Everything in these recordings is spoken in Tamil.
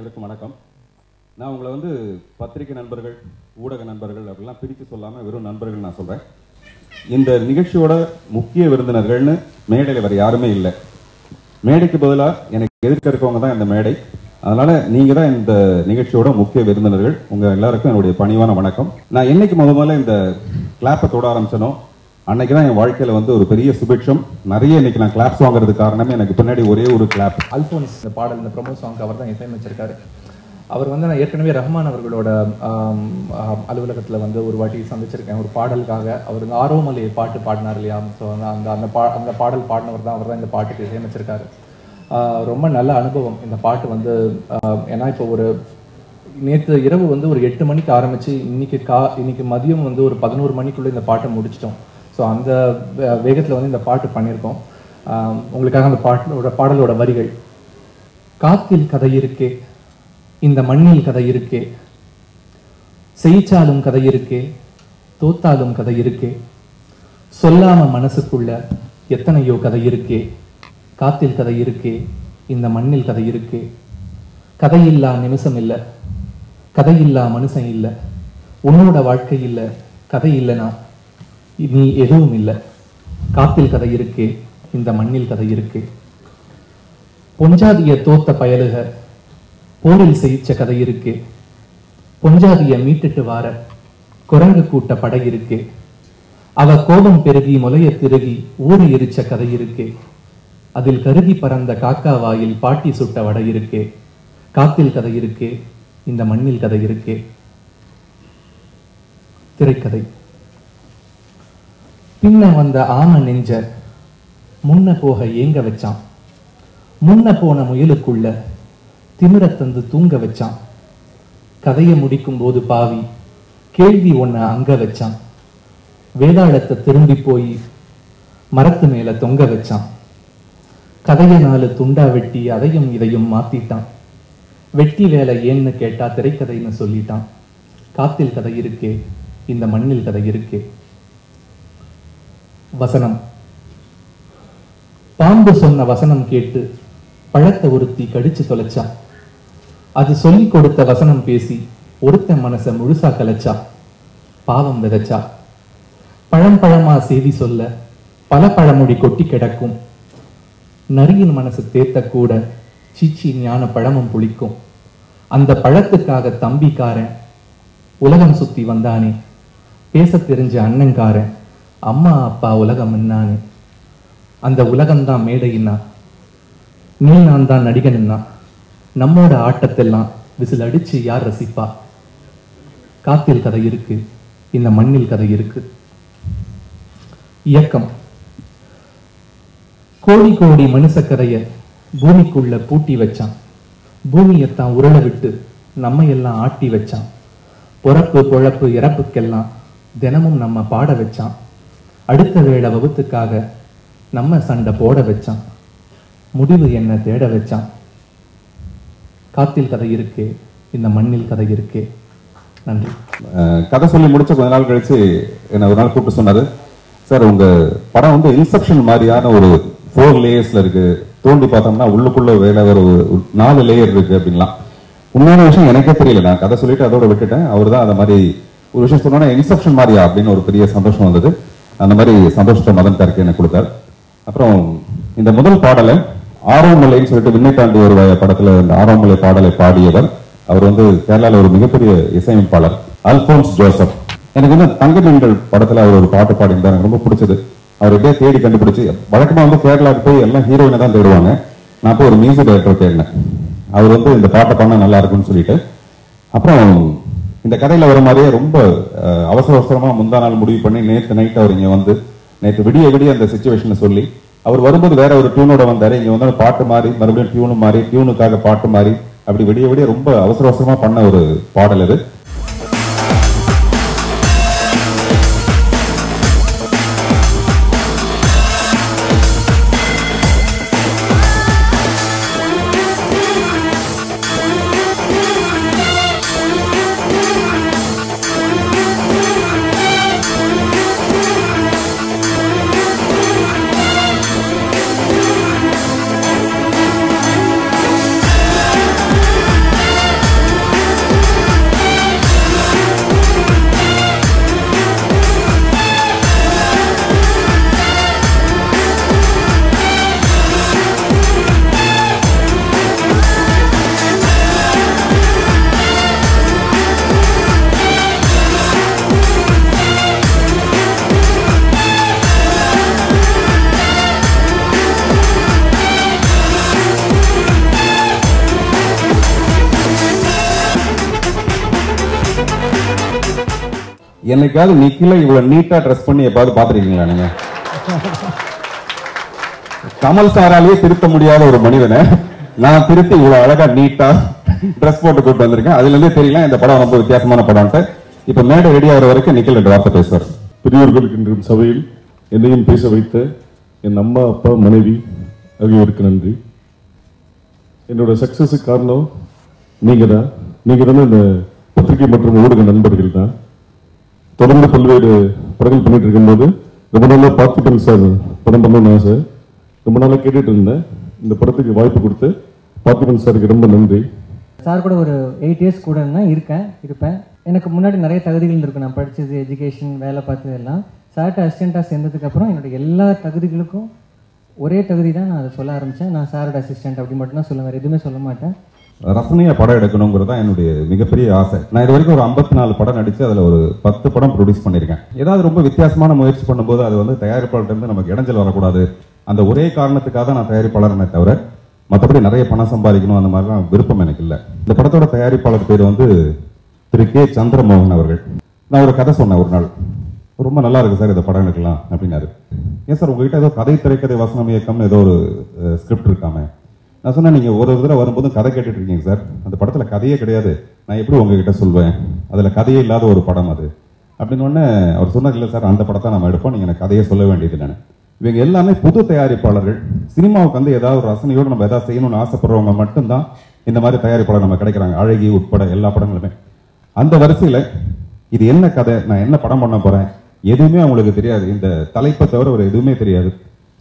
அனைவருக்கும் வணக்கம். நான் உங்களை வந்து பத்திரிகை நண்பர்கள் ஊடக நண்பர்கள் அப்படிலாம் பிரித்து சொல்லாமல் வெறும் நண்பர்கள் நான் சொல்கிறேன் இந்த நிகழ்ச்சியோட முக்கிய விருந்தினர்கள்னு மேடையில் வேறு யாருமே இல்லை. மேடைக்கு பதிலாக எனக்கு எதிர்க்க இருக்கவங்க தான் இந்த மேடை. அதனால நீங்க தான் இந்த நிகழ்ச்சியோட முக்கிய விருந்தினர்கள். உங்க எல்லாருக்கும் என்னுடைய பணிவான வணக்கம். நான் என்னைக்கு முத முதல்ல இந்த கிளாப்பை தொட ஆரம்பிச்சனோ அன்னைக்கு தான் என் வாழ்க்கையில வந்து ஒரு பெரிய சுபிட்சம் நிறைய இன்னைக்கு நான் கிளாப்ஸ் வாங்குறதுக்கு காரணமே எனக்கு பின்னாடி ஒரே ஒரு கிளாப் அல்போன்ஸ் இந்த பாடல் இந்த ப்ரொமோ சாங் அவர் தான் இசையமைச்சிருக்காரு. அவர் வந்து நான் ஏற்கனவே ரஹ்மான் அவர்களோட அலுவலகத்தில் வந்து ஒரு வாட்டி சந்திச்சிருக்கேன். ஒரு பாடலுக்காக. அவர் வந்து ஆரோமலை பாட்டு பாடினார் இல்லையா? ஸோ அந்த அந்த பா அந்த பாடல் பாடினவர் தான் அவர் தான் இந்த பாட்டுக்கு இசையமைச்சிருக்காரு. ரொம்ப நல்ல அனுபவம் இந்த பாட்டு வந்து. ஏன்னா இப்போ ஒரு நேற்று இரவு வந்து ஒரு எட்டு மணிக்கு ஆரம்பிச்சு இன்னைக்கு கா இன்னைக்கு மதியம் வந்து ஒரு பதினோரு மணிக்குள்ளே இந்த பாட்டை முடிச்சிட்டோம். ஸோ அந்த வேகத்தில் வந்து இந்த பாட்டு பண்ணியிருக்கோம். உங்களுக்காக அந்த பாட்டோட பாடலோட வரிகள். காத்தில் கதை இருக்கே இந்த மண்ணில் கதை இருக்கே செய்ச்சாலும் கதை இருக்கே தோத்தாலும் கதை இருக்கே சொல்லாம மனசுக்குள்ள எத்தனையோ கதை இருக்கே காத்தில் கதை இருக்கே இந்த மண்ணில் கதை இருக்கே கதையில்லா நிமிஷம் இல்லை கதையில்லா மனுஷன் இல்லை உன்னோட வாழ்க்கை இல்லை கதை இல்லைனா நீ எதுவும் இல்ல. காத்தில் கதை இருக்கே இந்த மண்ணில் கதை இருக்கு. பொஞ்சாதிய தோத்த பயலுக போரில் செய்யிச்ச கதை இருக்கு. பொஞ்சாதிய மீட்டுட்டு வார குரங்கு கூட்ட படை இருக்கு. அவ கோபம் பெருகி முலைய திருகி ஊறி எரிச்ச கதை இருக்கு. அதில் கருகி பறந்த காக்கா வாயில் பாட்டி சுட்ட வடை இருக்கே. காத்தில் கதை இருக்கே இந்த மண்ணில் கதை இருக்கே. திரைக்கதை. பின்ன வந்த ஆம நெஞ்ச முன்ன போக ஏங்க வச்சான்? முன்ன போன முயலுக்குள்ள திமிர தந்து தூங்க வச்சான். கதையை முடிக்கும் போது பாவி கேள்வி ஒன்ன அங்க வச்சான். வேதாளத்தை திரும்பி போய் மரத்து மேல தொங்க வச்சான். கதைய நாலு துண்டா வெட்டி அதையும் இதையும் மாத்திட்டான். வெட்டி வேலை ஏன்னு கேட்டா திரைக்கதைன்னு சொல்லிட்டான். காத்தில் கதை இருக்கே இந்த மண்ணில் கதை இருக்கே. வசனம். பாம்பு சொன்ன வசனம் கேட்டு பழத்தை ஒருத்தி கடிச்சு தொலைச்சா. அது சொல்லி கொடுத்த வசனம் பேசி ஒருத்தன் மனச முழுசா கலைச்சா. பாவம் விதைச்சா. பழம் பழமா செய்தி சொல்ல பல பழமொழி கொட்டி கிடக்கும். நரியின் மனசு தேத்த கூட சீச்சி ஞான பழமும் புளிக்கும். அந்த பழத்துக்காக தம்பிக்காரன் உலகம் சுத்தி வந்தானே. பேச தெரிஞ்ச அண்ணன்காரன் அம்மா அப்பா உலகம் என்னானே அந்த உலகம்தான் மேடையின்னா. நீ நான் தான் நடிகனுன்னா நம்மோட ஆட்டத்தெல்லாம் விசில் அடிச்சு யார் ரசிப்பா? காத்தில் கதை இருக்கு இந்த மண்ணில் கதை இருக்கு. இயக்கம். கோடி கோடி மனுஷ கதையை பூமிக்குள்ள பூட்டி வச்சான். பூமியைத்தான் உருள விட்டு நம்ம எல்லாம் ஆட்டி வச்சான். பொறப்பு பொழப்பு இறப்புக்கெல்லாம் தினமும் நம்ம பாட வச்சான். அடுத்த வேலை வகுத்துக்காக நம்ம சண்டை போட வச்சான். முடிவு என்ன தேட வச்சான். காத்தில் கதை இருக்கு இந்த மண்ணில் கதை இருக்கு. நன்றி. கதை சொல்லி முடிச்ச கொஞ்ச நாள் கழிச்சு என்ன ஒரு நாள் கூப்பிட்டு சொன்னாரு. சார் உங்க படம் வந்து இன்செப்ஷன் மாதிரியான ஒரு ஃபோர் லேயர்ஸ்ல இருக்கு. தோண்டி பார்த்தோம்னா உள்ளுக்குள்ள வேலை வேற ஒரு ஒரு நாலு லேயர் இருக்கு அப்படின்லாம். உண்மையான விஷயம் எனக்கே தெரியல. நான் கதை சொல்லிட்டு அதோட விட்டுட்டேன். அவர் தான் அந்த மாதிரி ஒரு விஷயம் சொன்னோன்னா இன்செப்ஷன் மாதிரியா அப்படின்னு ஒரு பெரிய சந்தோஷம் வந்தது. அந்த மாதிரி சந்தோஷத்தை மதன் கார்க்கு எனக்கு கொடுத்தார். அப்புறம் இந்த முதல் பாடலை ஆரோமலைன்னு சொல்லிட்டு விண்ணை தாண்டி வருவாய படத்துல இந்த ஆரோமலை பாடலை பாடியவர். அவர் வந்து கேரளால ஒரு மிகப்பெரிய இசையமைப்பாளர் அல்போன்ஸ் ஜோசப். எனக்கு வந்து தங்க மீன்கள் படத்துல அவர் ஒரு பாட்டு பாடியிருந்தார். எனக்கு ரொம்ப பிடிச்சது. அவர் எப்படியே தேடி கண்டுபிடிச்சு வழக்கமா வந்து கேரளாவுக்கு போய் எல்லாம் ஹீரோயினை தான் தேடுவாங்க. நான் போய் ஒரு மியூசிக் டைரக்டர் தேடினேன். அவர் வந்து இந்த பாட்டை பண்ண நல்லா இருக்கும்னு சொல்லிட்டு. அப்புறம் இந்த கடையில் வர மாதிரியே ரொம்ப அவசர அவசரமாக முந்தா நாள் முடிவு பண்ணி நேற்று நைட் அவர் இங்கே வந்து நேற்று விடிய விடிய அந்த சுச்சுவேஷனை சொல்லி அவர் வரும்போது வேற ஒரு டியூனோட வந்தார். இங்கே வந்து பாட்டு மாறி மறுபடியும் டியூனு மாறி டியூனுக்காக பாட்டு மாறி அப்படி விடிய விடிய ரொம்ப அவசர அவசரமாக பண்ண ஒரு பாடல் இது என்னைக்காவது நிக்கில இவ்வளவு நீட்டா ட்ரெஸ் பண்ணி எப்பாவது பாத்துருக்கீங்களா நீங்க? கமல் சாராலேயே திருத்த முடியாத ஒரு மனிதனை நான் திருத்தி இவ்வளவு அழகா நீட்டா ட்ரெஸ் போட்டு கூப்பிட்டு வந்திருக்கேன். அதுல இருந்தே தெரியல இந்த படம் ரொம்ப வித்தியாசமான படம்ட்டு இப்ப மேடை ரெடி ஆகிற வரைக்கும் நிக்கில் ரெண்டு வார்த்தை பேசுவார். பெரியோர்கள் என்ற சபையில் என்னையும் பேச வைத்த என் அம்மா அப்பா மனைவி ஆகியோருக்கு நன்றி. என்னோட சக்சஸுக்கு காரணம் நீங்க தான் நீங்க தானே இந்த பத்திரிகை மற்றும் ஊடக நண்பர்கள் தான் தொடர்ந்து பல்வேறு படங்கள் பண்ணிட்டு இருக்கும்போது ரொம்ப நாளா பார்த்திபன் சார். படம் பண்ணணும்னு ஆசை. ரொம்ப நாளாக கேட்டுட்டு இருந்தேன். இந்த படத்துக்கு வாய்ப்பு கொடுத்து பார்த்திபன் சாருக்கு ரொம்ப நன்றி. சார் கூட ஒரு எயிட் இயர்ஸ் கூட இருக்கேன் இருப்பேன். எனக்கு முன்னாடி நிறைய தகுதிகள் இருக்கு. நான் படித்தது எஜுகேஷன் வேலை பார்த்தது எல்லாம் சார்ட்ட அசிஸ்டண்ட்டாக சேர்ந்ததுக்கப்புறம் என்னோடய என்னோட எல்லா தகுதிகளுக்கும் ஒரே தகுதி தான் நான் அதை சொல்ல ஆரம்பித்தேன் நான் சாரோட அசிஸ்டண்ட் அப்படி மட்டும் தான் சொல்லுவேன் வேறு எதுவுமே சொல்ல மாட்டேன். ரசனையா படம் எடுக்கணுங்கிறது தான் என்னுடைய மிகப்பெரிய ஆசை. நான் இது வரைக்கும் ஒரு 54 நாலு படம் நடிச்சு அதுல ஒரு பத்து படம் ப்ரொடியூஸ் பண்ணியிருக்கேன். ஏதாவது ரொம்ப வித்தியாசமான முயற்சி பண்ணும்போது அது வந்து தயாரிப்பாளர்கிட்ட இருந்து நமக்கு இடைஞ்சல் வரக்கூடாது. அந்த ஒரே காரணத்துக்காக தான் நான் தயாரிப்பாளர்னே தவிர மற்றபடி நிறைய பணம் சம்பாதிக்கணும் அந்த மாதிரிலாம் விருப்பம் எனக்கு இல்லை. இந்த படத்தோட தயாரிப்பாளர் பேர் வந்து திரு கே. சந்திரமோகன் அவர்கள். நான் ஒரு கதை சொன்னேன் ஒரு நாள். ரொம்ப நல்லா இருக்கு சார் இந்த படம் எடுக்கலாம் அப்படின்னாரு. ஏன் சார் உங்ககிட்ட ஏதோ கதை திரைக்கதை வசனம் இயக்கம்னு ஏதோ ஒரு ஸ்கிரிப்ட் இருக்காமே. நான் சொன்னேன் நீங்கள் ஒரு தடவை வரும்போது கதை கேட்டுட்டு இருக்கீங்க சார். அந்த படத்தில் கதையே கிடையாது. நான் எப்படி உங்ககிட்ட சொல்வேன்? அதில் கதையே இல்லாத ஒரு படம் அது. அப்படின்னு அவர் சொன்னார் இல்லை சார் அந்த படத்தை நம்ம எடுப்போம். நீங்கள் எனக்கு கதையை சொல்ல வேண்டியது நான் இவங்க எல்லாமே புது தயாரிப்பாளர்கள். சினிமாவுக்கு வந்து ஏதாவது ஒரு ரசனையோடு நம்ம ஏதாவது செய்யணும்னு ஆசைப்படுறவங்க மட்டும்தான் இந்த மாதிரி தயாரிப்பாளர் நம்ம கிடைக்கிறாங்க. அழகி உட்பட எல்லா படங்களுமே. அந்த வரிசையில் இது என்ன கதை? நான் என்ன படம் பண்ண போகிறேன் எதுவுமே அவங்களுக்கு தெரியாது. இந்த தலைப்பை தவிர ஒரு எதுவுமே தெரியாது.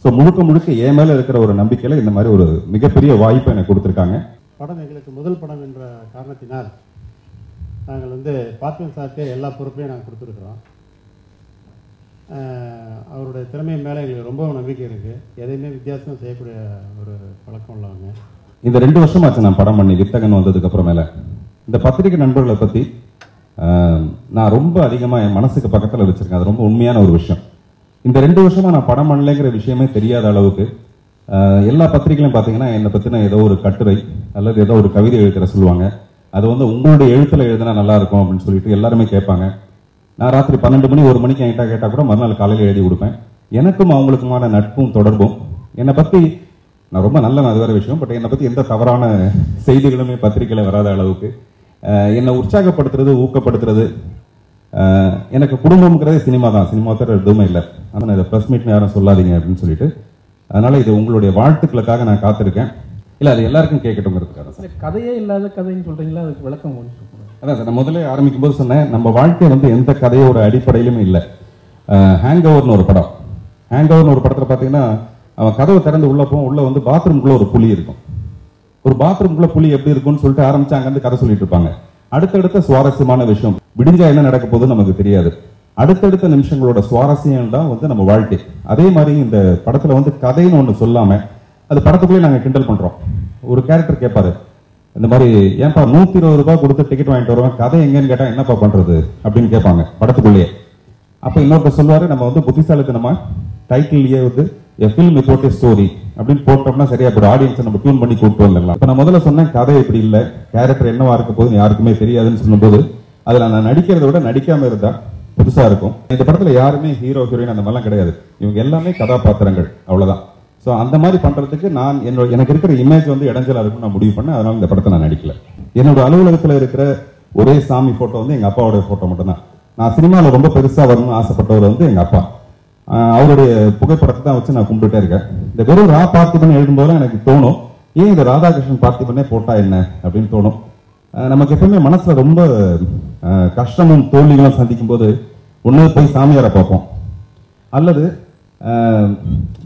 ஸோ முழுக்க முழுக்க என் மேல இருக்கிற ஒரு நம்பிக்கையில இந்த மாதிரி ஒரு மிகப்பெரிய வாய்ப்பை எனக்கு கொடுத்துருக்காங்க. படம் எங்களுக்கு முதல் படம் என்ற காரணத்தினால் நாங்கள் வந்து பார்த்திபன் சாருக்கு எல்லா பொறுப்பையும் நாங்கள் கொடுத்துருக்குறோம். அவருடைய திறமை மேலே எங்களுக்கு ரொம்ப நம்பிக்கை இருக்குது எதையுமே வித்தியாசம் செய்யக்கூடிய ஒரு பழக்கம் உள்ளவங்க இந்த ரெண்டு வருஷமாச்சு நான் படம் பண்ணி வித்தகன் வந்ததுக்கு அப்புறமேல. இந்த பத்திரிகை நண்பர்களை பத்தி ஆஹ், நான் ரொம்ப அதிகமா என் மனசுக்கு பக்கத்துல வச்சிருக்கேன். அது ரொம்ப உண்மையான ஒரு விஷயம். இந்த ரெண்டு வருஷமா நான் படம் பண்ணலைங்கிற விஷயமே தெரியாத அளவுக்கு எல்லா பத்திரிகையிலும் பார்த்தீங்கன்னா என்னை பத்தின ஏதோ ஒரு கட்டுரை அல்லது ஏதோ ஒரு கவிதை எழுத்துற சொல்லுவாங்க. அது வந்து உங்களுடைய எழுத்துல எழுதினா நல்லா இருக்கும் அப்படின்னு சொல்லிட்டு எல்லாருமே கேட்பாங்க. நான் ராத்திரி பன்னெண்டு மணி ஒரு மணிக்கு என்கிட்ட கேட்டால் கூட மறுநாள் காலையில் எழுதி கொடுப்பேன். எனக்கும் அவங்களுக்குமான நட்பும் தொடர்பும். என்னை பற்றி நான் ரொம்ப நல்ல அது வேற விஷயம் பட் என்னை பற்றி எந்த தவறான செய்திகளுமே பத்திரிகையில் வராத அளவுக்கு என்னை உற்சாகப்படுத்துறது ஊக்கப்படுத்துறது எனக்கு குடும்பம்ங்கிறதே சினிமா தான். சினிமா தவிர எதுவுமே இல்லை. ஆனால் இதை ப்ரெஸ் மீட்னு யாரும் சொல்லாதீங்க அப்படின்னு சொல்லிட்டு அதனால இது உங்களுடைய வாழ்த்துக்களுக்காக நான் காத்திருக்கேன். இல்லை அது எல்லாருக்கும் கேட்கட்டுங்கிறதுக்காக இல்ல, கதையே இல்லாத கதைன்னு சொல்றீங்களா? அதுக்கு விளக்கம். அதான் சார் நான் முதல்ல ஆரம்பிக்கும் போது சொன்னேன் நம்ம வாழ்க்கை வந்து எந்த கதையோட அடிப்படையிலும் இல்லை. ஹேங் ஓவர்னு ஒரு படம். ஹேங் ஓவர்னு ஒரு படத்துல பாத்தீங்கன்னா அவன் கதவை திறந்து உள்ள போவோம் உள்ள வந்து பாத்ரூம்குள்ள ஒரு புலி இருக்கும். ஒரு பாத்ரூம்குள்ள புலி எப்படி இருக்கும்னு சொல்லிட்டு ஆரம்பிச்சு அங்க இருந்து கதை சொல்லிட்டு இருப்பாங்க. அடுத்தடுத்த சுவாரஸ்யமான விஷயம். விடிஞ்சா என்ன நடக்க போகுதுன்னு நமக்கு தெரியாது. அடுத்தடுத்த நிமிஷங்களோட சுவாரஸ்யம் தான் வந்து நம்ம வாழ்க்கை. அதே மாதிரி இந்த படத்துல வந்து கதைன்னு ஒண்ணு சொல்லாம அது படத்துக்குள்ளே நாங்க கிண்டல் பண்றோம். ஒரு கேரக்டர் கேட்பாரு இந்த மாதிரி ஏன்பா நூத்தி இருபது ரூபாய் கொடுத்து டிக்கெட் வாங்கிட்டு வருவேன் கதை எங்கன்னு கேட்டா என்னப்பா பண்றது? அப்படின்னு கேட்பாங்க படத்துக்குள்ளேயே. அப்ப இன்னொருத்தர் சொல்லுவாரு நம்ம வந்து புத்திசாலித்தனமா டைட்டில்லையே வந்து எ ஃபில்ம் வித் ஸ்டோரி அப்படின்னு போட்டோம்னா சரியா ஒரு ஆடியன்ஸை நம்ம டியூன் பண்ணி கூப்பிட்டு வந்துடலாம். இப்ப நான் முதல்ல சொன்னேன் கதை இப்படி இல்ல கேரக்டர் என்னவா இருக்க போகுதுன்னு யாருக்குமே தெரியாதுன்னு சொல்லும்போது அதுல நான் நடிக்கிறத விட நடிக்காம இருந்தா புதுசா இருக்கும். இந்த படத்துல யாருமே ஹீரோ ஹீரோயின் அந்த மாதிரிலாம் கிடையாது. இவங்க எல்லாமே கதாபாத்திரங்கள். அவ்வளவுதான். ஸோ அந்த மாதிரி பண்றதுக்கு நான் என்னோட எனக்கு இருக்கிற இமேஜ் வந்து இடைஞ்சலா இருக்கும்னு நான் முடிவு பண்ணேன். அதனால இந்த படத்தை நான் நடிக்கல. என்னோட அலுவலகத்தில் இருக்கிற ஒரே சாமி போட்டோ வந்து எங்க அப்பாவோட போட்டோ மட்டும்தான். நான் சினிமாவில் ரொம்ப பெருசா வரணும்னு ஆசைப்பட்டவர் வந்து எங்க அப்பா. அவருடைய புகைப்படத்தை தான் வச்சு நான் கும்பிட்டுட்டே இருக்கேன். இந்த வெறும் ரா பார்த்திபன் எழுதும்போது எனக்கு தோணும். ஏன் இந்த ராதாகிருஷ்ணன் பார்த்திபனே போட்டா என்ன? அப்படின்னு தோணும். நமக்கு எப்பவுமே மனசுல ரொம்ப கஷ்டமும் தோல்விகளும் சந்திக்கும் போது ஒன்று போய் சாமியாரை பார்ப்போம். அல்லது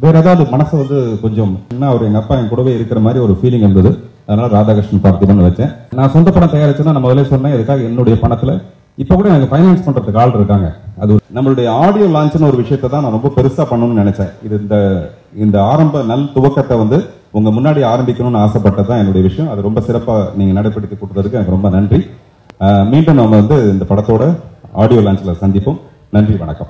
வேற ஏதாவது மனசை வந்து கொஞ்சம் என்ன அவர் எங்கள் அப்பா என் கூடவே இருக்கிற மாதிரி ஒரு ஃபீலிங் இருந்தது. அதனால ராதாகிருஷ்ணன் பார்த்திபன் வச்சேன். நான் சொந்த படம் தயாரிச்சேன்னா நான் முதல்ல சொன்னேன் இதுக்காக என்னுடைய பணத்தில்? இப்போ கூட எனக்கு ஃபைனான்ஸ் பண்ணுறதுக்கு ஆள் இருக்காங்க. அது நம்மளுடைய ஆடியோ லான்ச்னு ஒரு விஷயத்தை தான் நான் ரொம்ப பெருசாக பண்ணணும்னு நினச்சேன். இது இந்த இந்த ஆரம்ப நல் துவக்கத்தை வந்து உங்கள் முன்னாடி ஆரம்பிக்கணும்னு ஆசைப்பட்டது தான் என்னுடைய விஷயம். அது ரொம்ப சிறப்பாக நீங்கள் நடைபெடுத்தி கொடுத்ததுக்கு எனக்கு ரொம்ப நன்றி. மீண்டும் நம்ம வந்து இந்த படத்தோட ஆடியோ லான்ச்ல சந்திப்போம். நன்றி வணக்கம்.